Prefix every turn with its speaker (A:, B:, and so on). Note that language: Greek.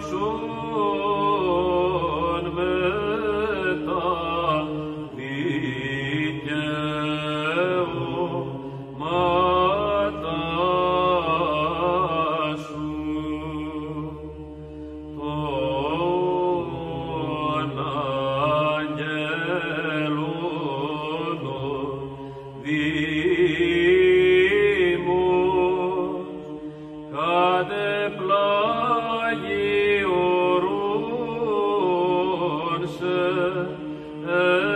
A: the Morse